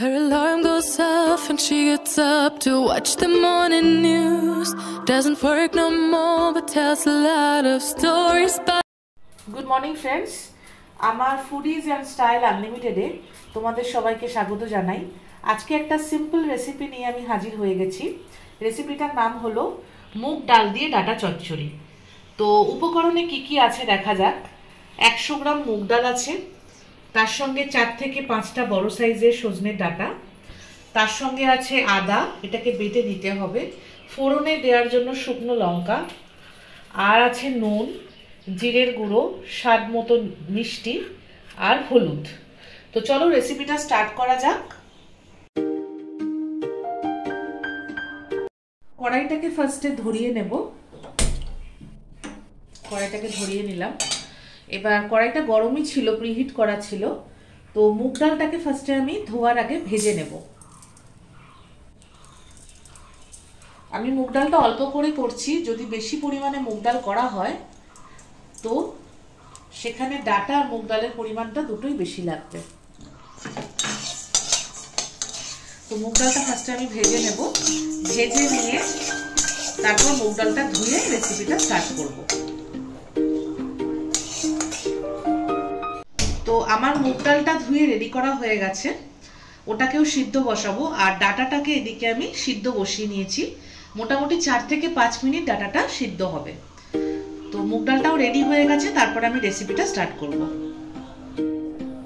Her alarm goes off and she gets up to watch the morning news. Doesn't work no more, but tells a lot of stories. But good morning friends আমার foodies and style আনলিমিটেডে তোমাদের সবাইকে স্বাগত জানাই আজকে একটা simple recipe নিয়ে আমি হাজির হয়ে গেছি রেসিপিটার নাম হলো মুগ ডাল দিয়ে ডাটা চচ্চড়ি তো উপকরণে কি কি আছে দেখা যাক একশো গ্রাম মুগ ডাল আছে তার সঙ্গে চার থেকে পাঁচটা বড় সাইজের সজনে ডাটা। তার সঙ্গে আছে আদা, এটাকে বেটে দিতে হবে। ফোড়নে দেওয়ার জন্য শুকনো লঙ্কা। আর আছে নুন, জিরের গুঁড়ো, স্বাদ মতো মিষ্টি আর হলুদ। তো চলো রেসিপিটা স্টার্ট করা যাক। কড়াইটাকে ফার্স্টে ধরিয়ে নেব। কড়াইটাকে ধরিয়ে নিলাম। এবার কড়াইটা গরমই ছিল প্রিহিট করা ছিল। তো মুগ ডালটাকে ফার্স্টে আমি ধোয়ার আগে ভেজে নেব। আমি মুগ ডালটা অল্প করে করছি, যদি বেশি পরিমাণে মুগ ডাল করা হয়, তো সেখানে ডাটা আর মুগ ডালের পরিমাণটা দুটোই বেশি লাগবে। তো মুগ ডালটা ফার্স্টে আমি ভেজে নেব। ভেজে নিয়ে তারপর মুগ ডালটা ধুয়ে রেসিপিটা স্টার্ট করব। তো আমার মুগ ডালটা ধুয়ে রেডি করা হয়ে গেছে। ওটাকেও সিদ্ধ বসাবো। আর ডাটাটাকে এদিকে আমি সিদ্ধ বসিয়ে নিয়েছি। মোটামুটি চার থেকে পাঁচ মিনিট ডাটাটা সিদ্ধ হবে। তো মুগ ডালটাও রেডি হয়ে গেছে, তারপর আমি রেসিপিটা স্টার্ট করব।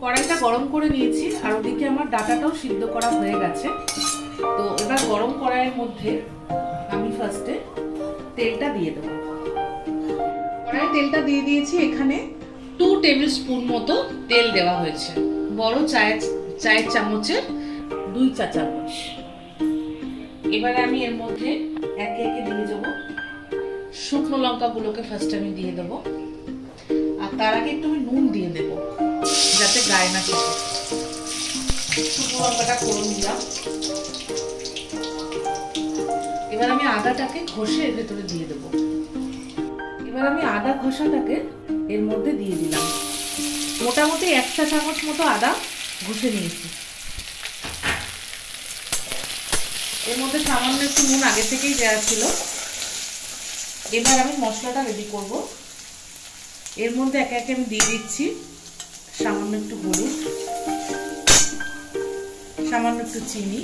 কড়াইটা গরম করে নিয়েছি, আর ওদিকে আমার ডাটাটাও সিদ্ধ করা হয়ে গেছে। তো এবার গরম কড়াইয়ের মধ্যে আমি ফার্স্টে তেলটা দিয়ে দেবো। কড়াই তেলটা দিয়ে দিয়েছি এখানে টু টেবিল স্পুন মতো তেল দেওয়া হয়েছে। বড় চায়ের চায়ের চামচের দুই চা চামচ। এবারে আমি এর মধ্যে একে একে দিয়ে দেবো। শুকনো লঙ্কাগুলোকে ফার্স্ট আমি দিয়ে দেবো। আর তার আগে একটু আমি নুন দিয়ে দেব, যাতে গায়ে না থাকে শুকনো লঙ্কাটা ফোড়ন দিলাম। এবার আমি আদাটাকে ঘষে এর ভেতরে দিয়ে দেবো। এবার আমি আদা ঘষাটাকে এর মধ্যে দিয়ে দিলাম। মোটামুটি একটা চামচ মতো আদা ঘষে নিয়েছি। এর মধ্যে সামান্য একটু নুন আগে থেকেই দেওয়া ছিল। এবার আমি মশলাটা রেডি করব। এর মধ্যে একে একে আমি দিয়ে দিচ্ছি সামান্য একটু হলুদ, সামান্য একটু চিনি,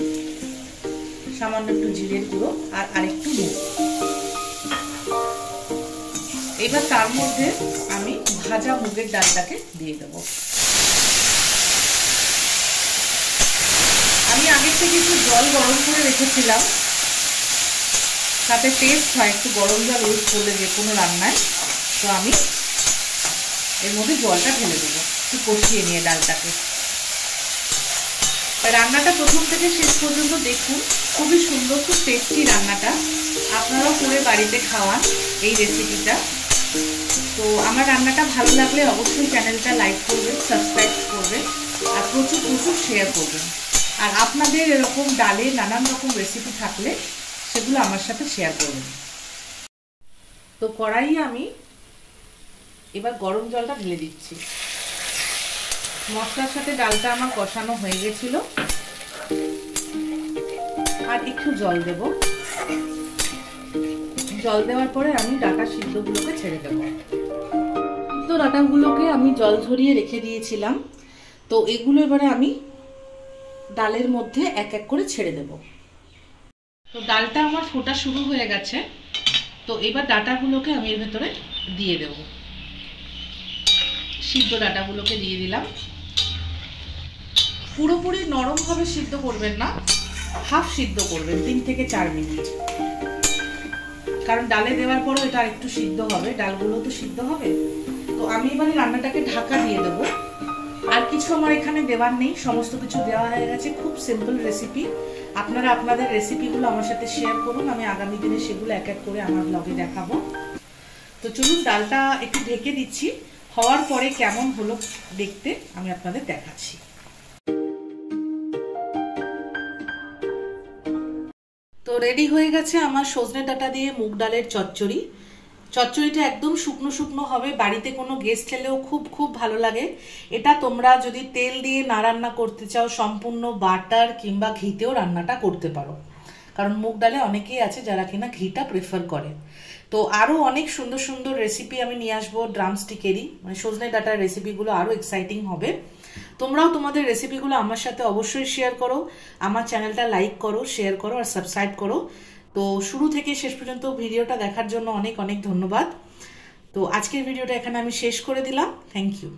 সামান্য একটু জিরের গুঁড়ো আর আরেকটু নুন। এবার তার মধ্যে আমি ভাজা মুগের ডালটাকে দিয়ে দেব। আমি আগে থেকে একটু জল গরম করে রেখেছিলাম। তাতে টেস্ট হয়, একটু গরম জল ইউজ করলে যে কোনো রান্নায়। তো আমি এর মধ্যে জলটা ঢেলে দেবো, একটু কষিয়ে নিয়ে ডালটাকে। রান্নাটা প্রথম থেকে শেষ পর্যন্ত দেখুন, খুবই সুন্দর খুব টেস্টি রান্নাটা। আপনারাও করে বাড়িতে খাওয়ান এই রেসিপিটা তো আমার রান্নাটা ভালো লাগলে অবশ্যই চ্যানেলটা লাইক করবেন সাবস্ক্রাইব করবেন আর প্রচুর প্রচুর শেয়ার করবেন আর আপনাদের এরকম ডালে নানান রকম রেসিপি থাকলে সেগুলো আমার সাথে শেয়ার করবেন। তো কড়াই আমি এবার গরম জলটা ঢেলে দিচ্ছি। মশলার সাথে ডালটা আমার কষানো হয়ে গেছিল। আর একটু জল দেব। জল দেওয়ার পরে আমি ডাটা সিদ্ধগুলোকে ছেড়ে দেব। তো ডাটাগুলোকে আমি জল ঝরিয়ে রেখে দিয়েছিলাম। তো এগুলো এবারে আমি ডালের মধ্যে এক এক করে ছেড়ে দেবো। তো ডালটা আমার ফোটা শুরু হয়ে গেছে। তো এবার ডাটাগুলোকে আমি এর ভেতরে দিয়ে দেব। সিদ্ধ ডাটাগুলোকে দিয়ে দিলাম। পুরোপুরি নরমভাবে সিদ্ধ করবেন না, হাফ সিদ্ধ করবেন, তিন থেকে চার মিনিট। কারণ ডালে দেওয়ার পরও এটা একটু সিদ্ধ হবে ডালগুলো তো সিদ্ধ হবে। তো আমি এবারে রান্নাটাকে ঢাকা দিয়ে দেবো। আর কিছু আমার এখানে দেওয়ার নেই, সমস্ত কিছু দেওয়া হয়ে গেছে। খুব সিম্পল রেসিপি আপনারা আপনাদের রেসিপিগুলো আমার সাথে শেয়ার করুন, আমি আগামী দিনে সেগুলো এক এক করে আমার ব্লগে দেখাবো। তো চলুন, ডালটা একটু ঢেকে দিচ্ছি। হওয়ার পরে কেমন হলো দেখতে আমি আপনাদের দেখাচ্ছি। তো রেডি হয়ে গেছে আমার সজনে ডাটা দিয়ে মুগ ডালের চচ্চড়ি। চচ্চড়িটা একদম শুকনো শুকনো হবে, বাড়িতে কোনো গেস্ট এলেও খুব খুব ভালো লাগে। এটা তোমরা যদি তেল দিয়ে না রান্না করতে চাও, সম্পূর্ণ বাটার কিংবা ঘিতেও রান্নাটা করতে পারো। কারণ মুগ ডালে অনেকেই আছে যারা কিনা ঘিটা প্রেফার করে। তো আরও অনেক সুন্দর সুন্দর রেসিপি আমি নিয়ে আসব ড্রামস্টিকেরই মানে সজনে ডাটার রেসিপিগুলো আরও এক্সাইটিং হবে। তোমরাও তোমাদের রেসিপিগুলো আমার সাথে অবশ্যই শেয়ার করো, আমার চ্যানেলটা লাইক করো শেয়ার করো আর সাবস্ক্রাইব করো। তো শুরু থেকে শেষ পর্যন্ত ভিডিওটা দেখার জন্য অনেক অনেক ধন্যবাদ। তো আজকের ভিডিওটা এখানে আমি শেষ করে দিলাম। Thank you